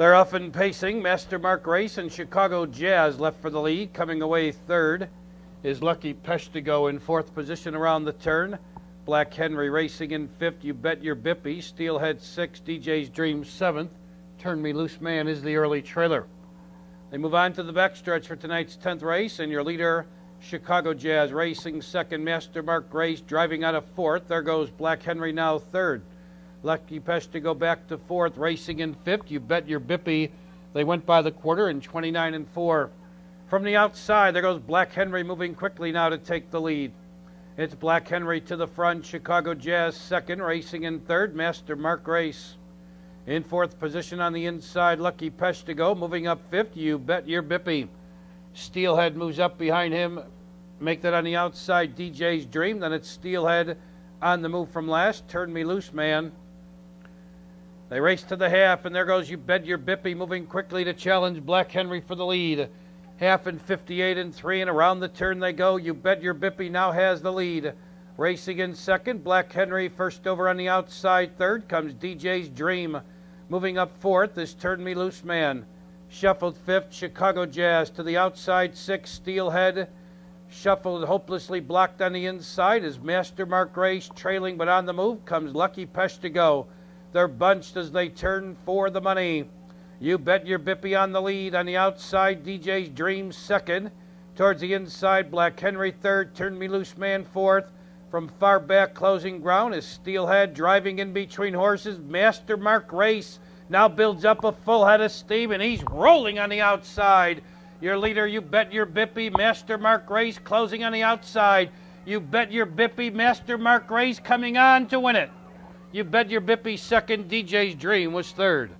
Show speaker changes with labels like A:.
A: They're off and pacing. Master Mark Grace and Chicago Jazz left for the lead. Coming away third is Lucky Peshtigo in fourth position around the turn. Black Henry racing in fifth. You bet your Bippy. Steelhead sixth. DJ's Dream seventh. Turn Me Loose Man is the early trailer. They move on to the backstretch for tonight's 10th race, and your leader, Chicago Jazz, racing second. Master Mark Grace driving out of fourth. There goes Black Henry now third. Lucky Peshtigo back to fourth, racing in fifth. You bet your Bippy. They went by the quarter in 29 and 4. From the outside, there goes Black Henry moving quickly now to take the lead. It's Black Henry to the front, Chicago Jazz second, racing in third, Master Mark Grace. In fourth position on the inside, Lucky Peshtigo, moving up fifth. You bet your Bippy. Steelhead moves up behind him. Make that on the outside, DJ's Dream. Then it's Steelhead on the move from last. Turn me loose, man. They race to the half, and there goes You Bet Your Bippy moving quickly to challenge Black Henry for the lead. Half and 58 and 3, and around the turn they go. You Bet Your Bippy now has the lead. Racing in second, Black Henry first over on the outside. Third comes DJ's Dream. Moving up fourth is Turn Me Loose Man. Shuffled fifth, Chicago Jazz. To the outside, six, Steelhead. Shuffled hopelessly blocked on the inside is Master Mark Grace. Trailing but on the move comes Lucky Peshtigo. They're bunched as they turn for the money. You bet your Bippy on the lead. On the outside, DJ's Dream second. Towards the inside, Black Henry third. Turn Me Loose Man fourth. From far back, closing ground is Steelhead driving in between horses. Master Mark Grace now builds up a full head of steam and he's rolling on the outside. Your leader, you bet your Bippy. Master Mark Grace closing on the outside. You bet your Bippy. Master Mark Grace coming on to win it. You bet your Bippy second. DJ's Dream was third.